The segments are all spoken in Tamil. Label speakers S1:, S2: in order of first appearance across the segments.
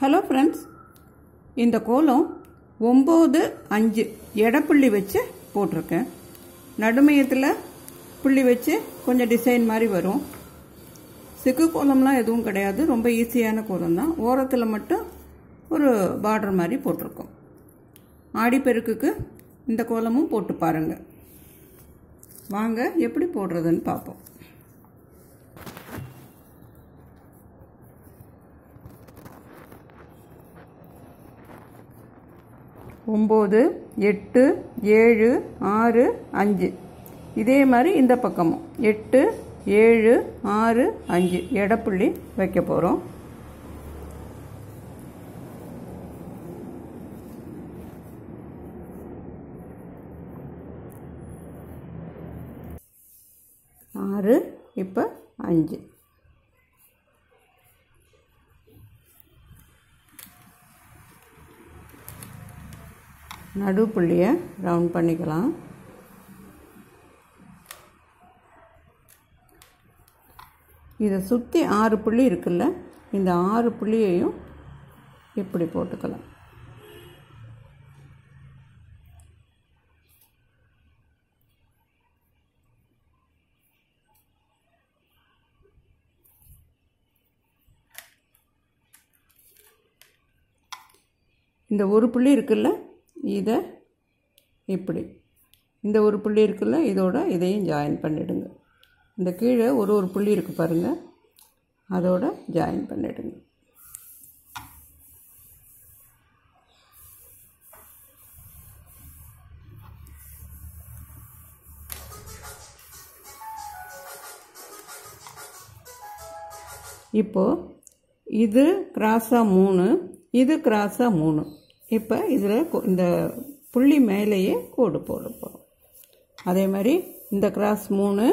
S1: ஹலோ ஃப்ரெண்ட்ஸ் இந்த கோலம் ஒம்பது அஞ்சு எடப்புள்ளி வச்சு போட்டிருக்கேன். நடுமையத்தில் புள்ளி வச்சு கொஞ்சம் டிசைன் மாதிரி வரும். சிக்கு கோலம்லாம் எதுவும் கிடையாது. ரொம்ப ஈஸியான கோலம் தான். ஓரத்தில் மட்டும் ஒரு பார்டர் மாதிரி போட்டிருக்கோம். ஆடிப்பெருக்குக்கு இந்த கோலமும் போட்டு பாருங்கள் வாங்க எப்படி போடுறதுன்னு பார்ப்போம். ஒம்பது எட்டு ஏழு ஆறு அஞ்சு. இதே மாதிரி இந்த பக்கமும். எட்டு ஏழு ஆறு அஞ்சு. எடப்புள்ளி வைக்க போகிறோம் ஆறு இப்போ அஞ்சு. நடு புள்ளியை ரவுண்ட் பண்ணிக்கலாம். இதை சுற்றி ஆறு புள்ளி இருக்குல்ல இந்த ஆறு புள்ளியையும் இப்படி போட்டுக்கலாம். இந்த ஒரு புள்ளி இருக்குல்ல இதை இப்படி. இந்த ஒரு புள்ளி இருக்குல்ல இதோட இதையும் ஜாயின் பண்ணிவிடுங்க இந்த கீழே ஒரு ஒரு புள்ளி இருக்குது பாருங்கள் அதோட ஜாயின் பண்ணிவிடுங்க இப்போது இது கிராஸாக மூணு இது கிராஸாக மூணு. இப்போ இதில் இந்த புள்ளி மேலேயே கோடு போட போகிறோம் அதே மாதிரி இந்த கிராஸ் மூணு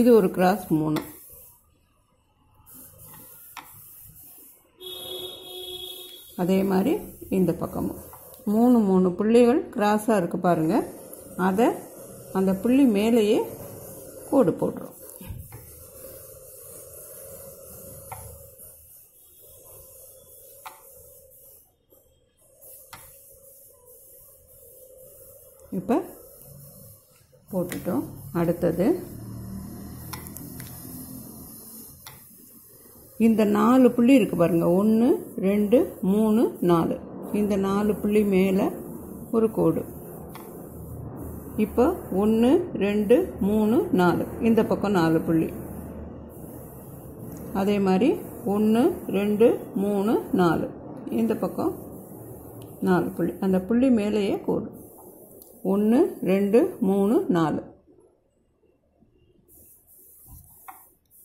S1: இது ஒரு கிராஸ் மூணு. அதே மாதிரி இந்த பக்கமும். மூணு மூணு புள்ளிகள் கிராஸாக இருக்குது பாருங்கள் அதை அந்த புள்ளி மேலேயே கோடு போடுறோம். இப்போ போட்டுட்டோம். அடுத்தது இந்த நாலு புள்ளி இருக்குது பாருங்கள் ஒன்று ரெண்டு மூணு நாலு. இந்த நாலு புள்ளி மேலே ஒரு கோடு. இப்போ ஒன்று ரெண்டு மூணு நாலு. இந்த பக்கம் நாலு புள்ளி. அதே மாதிரி ஒன்று ரெண்டு மூணு நாலு. இந்த பக்கம் நாலு புள்ளி. அந்த புள்ளி மேலேயே கோடு. ஒன்று ரெண்டு மூணு நாலு.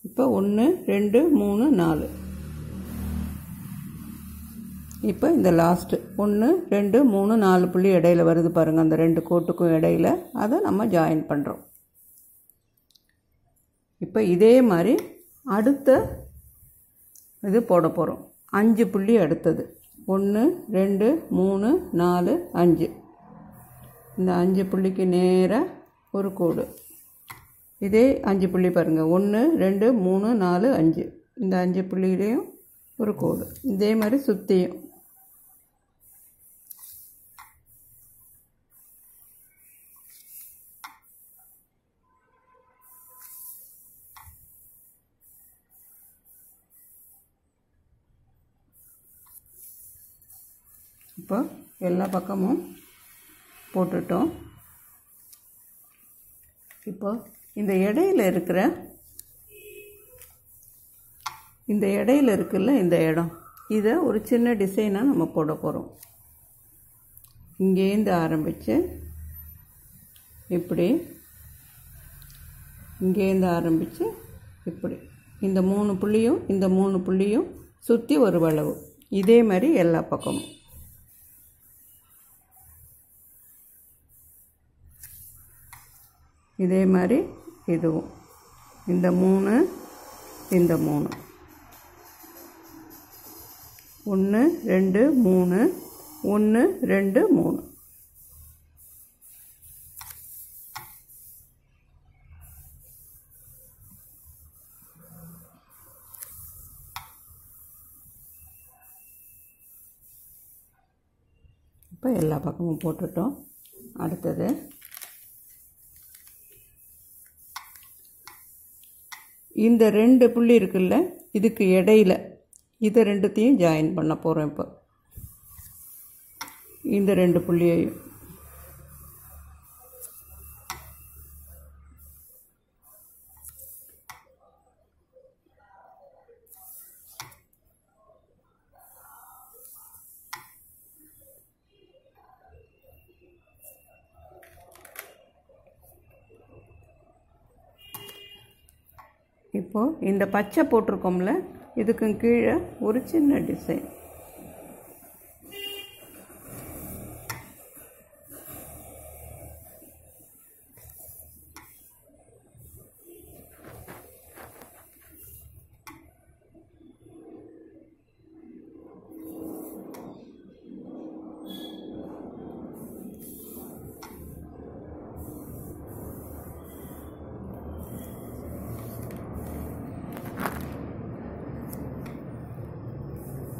S1: இப்போ ஒன்று ரெண்டு மூணு நாலு. இப்போ இந்த லாஸ்ட்டு ஒன்று ரெண்டு மூணு நாலு புள்ளி இடையில வருது பாருங்கள் அந்த ரெண்டு கோட்டுக்கும் இடையில அதை நம்ம ஜாயின் பண்ணுறோம் இப்போ இதே மாதிரி அடுத்த இது போட போகிறோம் அஞ்சு புள்ளி அடுத்தது. ஒன்று ரெண்டு மூணு நாலு அஞ்சு. இந்த அஞ்சு புள்ளிக்கு நேராக ஒரு கோடு. இதே அஞ்சு புள்ளி பாருங்கள் ஒன்று ரெண்டு மூணு நாலு அஞ்சு. இந்த அஞ்சு புள்ளியிலையும் ஒரு கோடு. இதே மாதிரி சுற்றியும் இப்போ எல்லா பக்கமும் போட்டுட்டோம். இப்போ இந்த இடையில இருக்கிற இந்த இடையில இருக்குல்ல இந்த இடம் இதை ஒரு சின்ன டிசைனாக நம்ம போட போகிறோம் இங்கேருந்து ஆரம்பித்து இப்படி இங்கேருந்து ஆரம்பித்து இப்படி. இந்த மூணு புள்ளியும் இந்த மூணு புள்ளியும் சுற்றி ஒரு வளவு. இதே மாதிரி எல்லா பக்கமும். இதே மாதிரி இதுவும். இந்த மூணு இந்த மூணு. ஒன்று ரெண்டு மூணு. ஒன்று ரெண்டு மூணு. இப்போ எல்லா பக்கமும் போட்டுட்டோம். அடுத்தது இந்த ரெண்டு புள்ளி இருக்குல்ல இதுக்கு இடையில இதை ரெண்டுத்தையும் ஜாயின் பண்ண போகிறோம் இப்போ. இந்த ரெண்டு புள்ளியையும். இப்போது இந்த பச்சை போட்டிருக்கோம்ல இதுக்கும் கீழே ஒரு சின்ன டிசைன்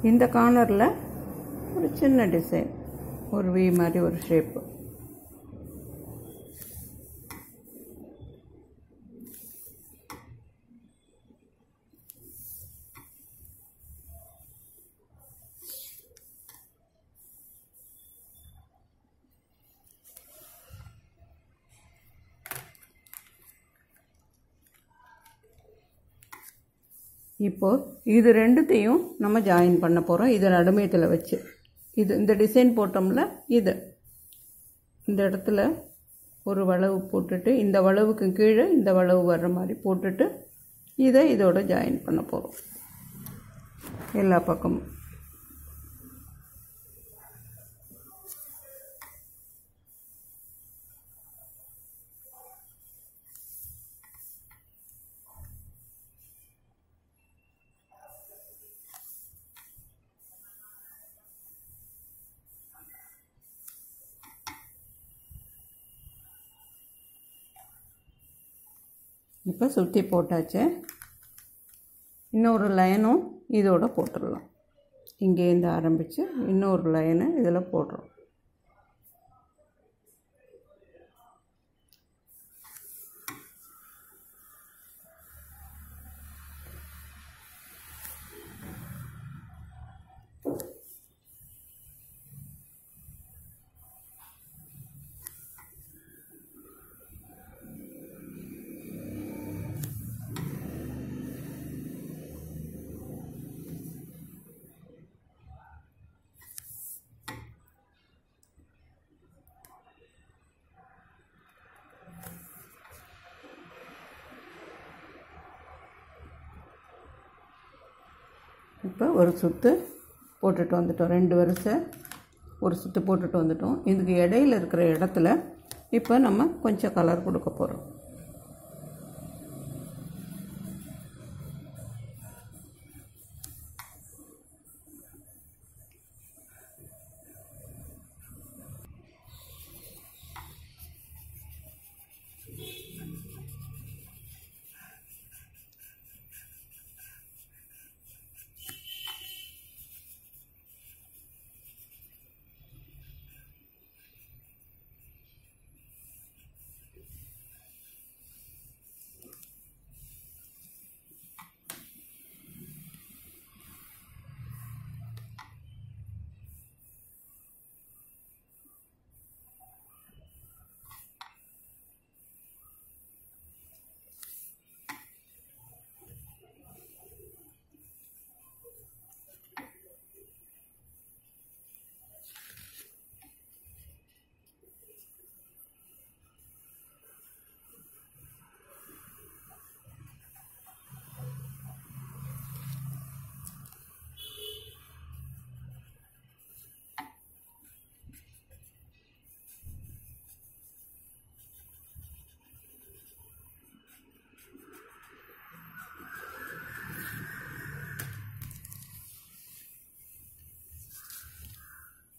S1: இந்த கார்னரில் ஒரு சின்ன டிசைன் ஒரு வி மாதிரி ஒரு ஷேப்பு இப்போது இது ரெண்டுத்தையும் நம்ம ஜாயின் பண்ண போகிறோம் இது நடுமையத்தில் வச்சு. இது இந்த டிசைன் போட்டோம்ல இது. இந்த இடத்துல ஒரு வளவு போட்டுட்டு இந்த வளவுக்கு கீழே இந்த வளவு வர்ற மாதிரி போட்டுட்டு இதை இதோட ஜாயின் பண்ண போகிறோம் எல்லா பக்கமும். இப்போ சுற்றி போட்டாச்சு. இன்னொரு லைனும் இதோடு போட்டுடலாம். இங்கேருந்து ஆரம்பித்து இன்னொரு லைனை இதில் போடுறோம். இப்போ ஒரு சுற்று போட்டுட்டு வந்துட்டோம். ரெண்டு வரிசை ஒரு சுற்று போட்டுட்டு வந்துட்டோம். இதுக்கு இடையில இருக்கிற இடத்துல இப்போ நம்ம கொஞ்சம் கலர் கொடுக்க போகிறோம்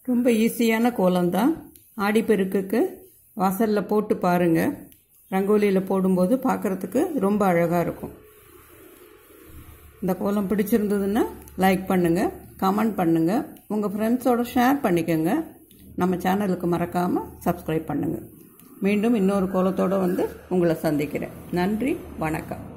S1: ரொம்ப ஈஸியான கோலம்தான். ஆடிப்பெருக்குக்கு வாசலில் போட்டு பாருங்கள் ரங்கோலியில் போடும்போது பார்க்குறதுக்கு ரொம்ப அழகாக இருக்கும். இந்த கோலம் பிடிச்சிருந்ததுன்னா லைக் பண்ணுங்கள் கமெண்ட் பண்ணுங்கள் உங்கள் ஃப்ரெண்ட்ஸோட ஷேர் பண்ணிக்கோங்க. நம்ம சேனலுக்கு மறக்காமல் சப்ஸ்கிரைப் பண்ணுங்கள் மீண்டும் இன்னொரு கோலத்தோடு வந்து உங்களை சந்திக்கிறேன். நன்றி வணக்கம்.